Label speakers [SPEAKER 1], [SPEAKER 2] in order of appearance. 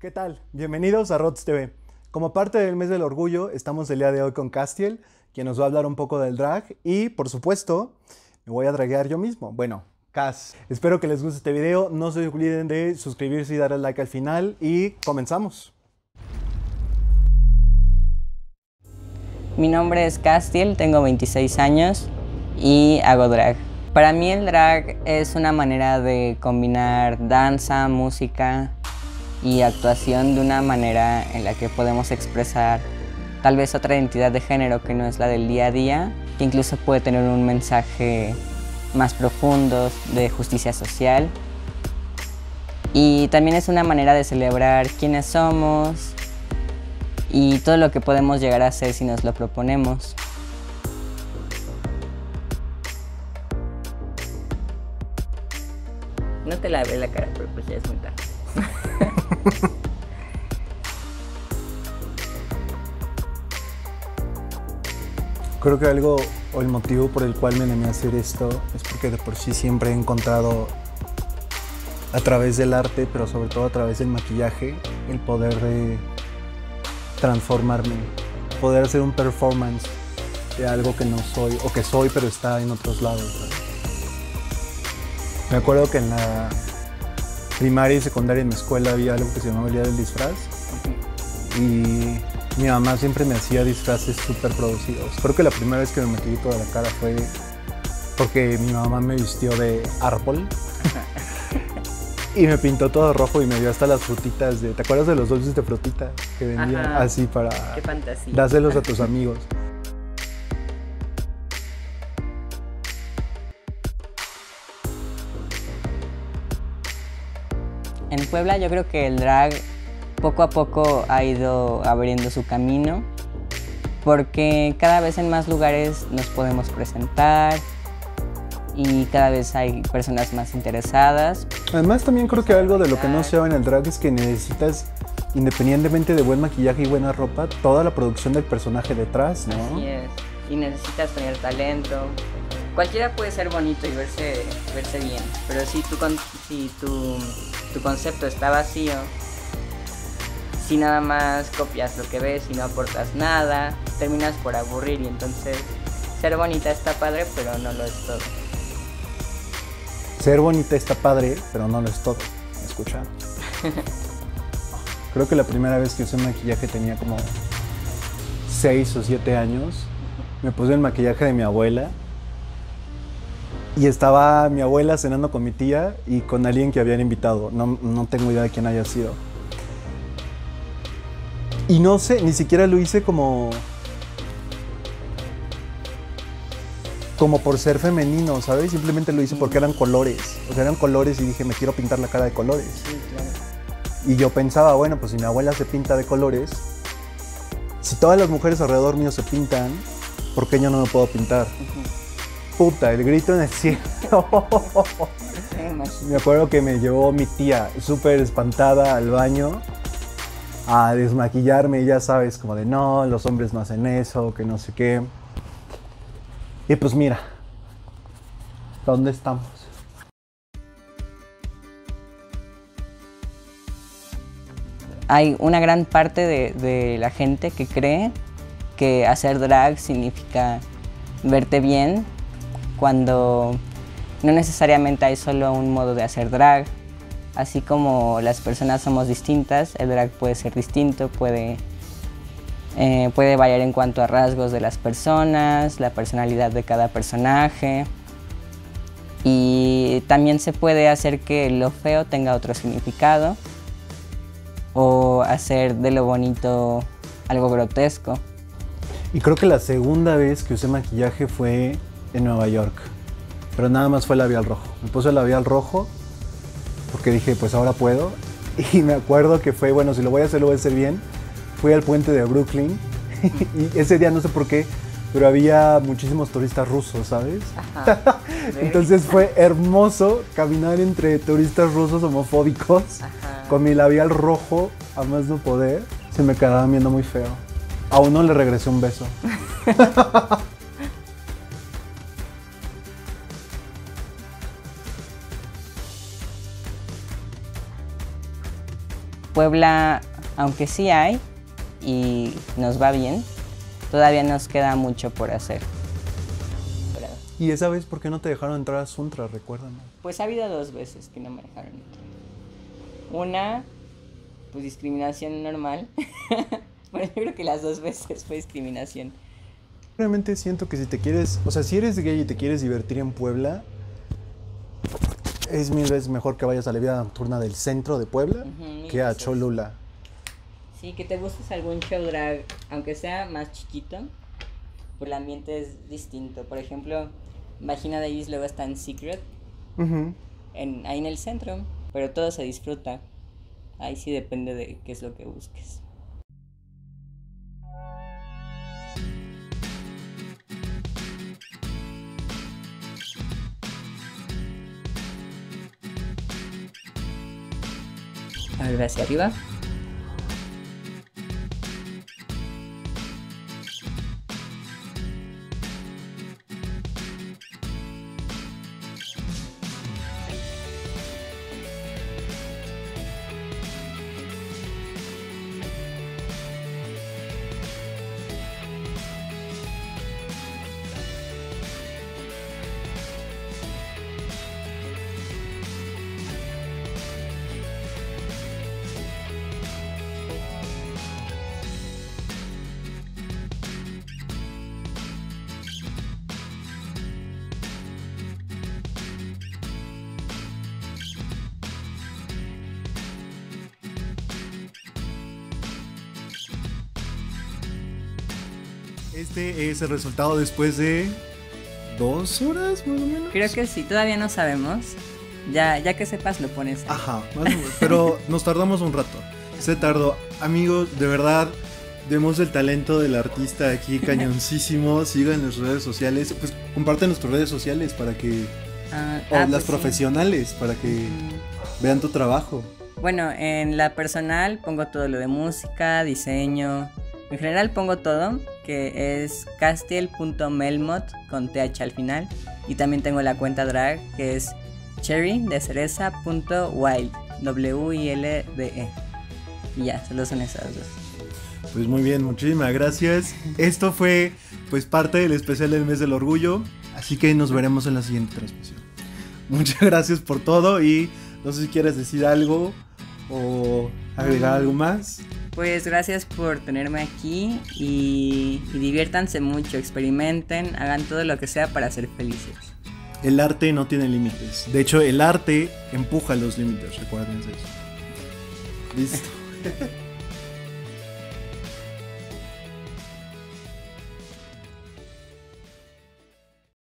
[SPEAKER 1] ¿Qué tal? Bienvenidos a ROTS TV. Como parte del mes del orgullo, estamos el día de hoy con Castiel, quien nos va a hablar un poco del drag y, por supuesto, me voy a draguear yo mismo. Bueno, Cas. Espero que les guste este video. No se olviden de suscribirse y darle like al final y comenzamos.
[SPEAKER 2] Mi nombre es Castiel, tengo 26 años y hago drag. Para mí el drag es una manera de combinar danza, música y actuación de una manera en la que podemos expresar tal vez otra identidad de género que no es la del día a día, que incluso puede tener un mensaje más profundo de justicia social. Y también es una manera de celebrar quiénes somos y todo lo que podemos llegar a ser si nos lo proponemos. No te lavé la cara, pero pues ya es muy tarde.
[SPEAKER 1] Creo que algo o el motivo por el cual me animé a hacer esto es porque de por sí siempre he encontrado a través del arte, pero sobre todo a través del maquillaje, el poder de transformarme, poder hacer un performance de algo que no soy o que soy pero está en otros lados. Me acuerdo que en la primaria y secundaria en mi escuela había algo que se llamaba el día del disfraz y mi mamá siempre me hacía disfraces súper producidos. Creo que la primera vez que me metí toda la cara fue porque mi mamá me vistió de árbol. y me pintó todo rojo y me dio hasta las frutitas de... ¿Te acuerdas de los dulces de frutita que vendían así para...
[SPEAKER 2] Qué fantasía.
[SPEAKER 1] Dáselos a tus amigos.
[SPEAKER 2] Puebla yo creo que el drag poco a poco ha ido abriendo su camino porque cada vez en más lugares nos podemos presentar y cada vez hay personas más interesadas.
[SPEAKER 1] Además también creo que algo de lo que no se ve en el drag es que necesitas, independientemente de buen maquillaje y buena ropa, toda la producción del personaje detrás, ¿no?
[SPEAKER 2] Así es, y necesitas tener talento. Cualquiera puede ser bonito y verse, verse bien, pero si, tu, si tu, tu concepto está vacío, si nada más copias lo que ves y no aportas nada, terminas por aburrir y entonces ser bonita está padre, pero no lo es todo.
[SPEAKER 1] Ser bonita está padre, pero no lo es todo. ¿Me escuchan? Creo que la primera vez que usé maquillaje tenía como 6 o 7 años. Me puse el maquillaje de mi abuela. Y estaba mi abuela cenando con mi tía y con alguien que habían invitado. No, no tengo idea de quién haya sido. Y no sé, ni siquiera lo hice como. como por ser femenino, ¿sabes? Simplemente lo hice porque eran colores. O sea, eran colores y dije, me quiero pintar la cara de colores.
[SPEAKER 2] Sí, claro.
[SPEAKER 1] Y yo pensaba, bueno, pues si mi abuela se pinta de colores, si todas las mujeres alrededor mío se pintan, ¿por qué yo no me puedo pintar? Puta, el grito en el cielo. me acuerdo que me llevó mi tía súper espantada al baño a desmaquillarme y ya sabes, como de no, los hombres no hacen eso, que no sé qué. Y pues mira, ¿dónde estamos?
[SPEAKER 2] Hay una gran parte de, de la gente que cree que hacer drag significa verte bien cuando no necesariamente hay solo un modo de hacer drag. Así como las personas somos distintas, el drag puede ser distinto, puede, eh, puede variar en cuanto a rasgos de las personas, la personalidad de cada personaje. Y también se puede hacer que lo feo tenga otro significado o hacer de lo bonito algo grotesco.
[SPEAKER 1] Y creo que la segunda vez que usé maquillaje fue en Nueva York, pero nada más fue labial rojo. Me puse el labial rojo porque dije, pues ahora puedo. Y me acuerdo que fue, bueno, si lo voy a hacer, lo voy a hacer bien. Fui al puente de Brooklyn y ese día no sé por qué, pero había muchísimos turistas rusos, ¿sabes?
[SPEAKER 2] Ajá.
[SPEAKER 1] Entonces fue hermoso caminar entre turistas rusos homofóbicos
[SPEAKER 2] Ajá.
[SPEAKER 1] con mi labial rojo a más no poder. Se me quedaba viendo muy feo. A uno le regresé un beso.
[SPEAKER 2] Puebla, aunque sí hay y nos va bien, todavía nos queda mucho por hacer.
[SPEAKER 1] ¿Y esa vez por qué no te dejaron entrar a Suntra? Recuérdame.
[SPEAKER 2] Pues ha habido dos veces que no me dejaron entrar. Una, pues discriminación normal. bueno, yo creo que las dos veces fue discriminación.
[SPEAKER 1] Realmente siento que si te quieres, o sea, si eres gay y te quieres divertir en Puebla, es mil veces mejor que vayas a la vida nocturna del centro de Puebla que a Cholula.
[SPEAKER 2] Sí, que te busques algún show drag, aunque sea más chiquito, pues el ambiente es distinto. Por ejemplo, Vagina de luego está en Secret, en, ahí en el centro, pero todo se disfruta. Ahí sí depende de qué es lo que busques. A ver, hacia arriba.
[SPEAKER 1] Este es el resultado después de dos horas más o menos.
[SPEAKER 2] Creo que sí, todavía no sabemos. Ya, ya que sepas lo pones.
[SPEAKER 1] Ajá, pero nos tardamos un rato. Se tardó. Amigos, de verdad, vemos el talento del artista aquí cañoncísimo. Sigan las redes sociales. Pues comparten nuestras redes sociales para que... Ah, o ah, las pues profesionales, para que vean tu trabajo.
[SPEAKER 2] Bueno, en la personal pongo todo lo de música, diseño. En general pongo todo que es castiel.melmot con th al final. Y también tengo la cuenta drag que es cherry de cereza.wild, W-I-L-D-E. Y ya, solo son esas dos.
[SPEAKER 1] Pues muy bien, muchísimas gracias. Esto fue pues parte del especial del mes del orgullo, así que nos veremos en la siguiente transmisión. Muchas gracias por todo y no sé si quieres decir algo o agregar algo más.
[SPEAKER 2] Pues gracias por tenerme aquí y, diviértanse mucho, experimenten, hagan todo lo que sea para ser felices.
[SPEAKER 1] El arte no tiene límites. De hecho, el arte empuja los límites, recuérdense eso. Listo.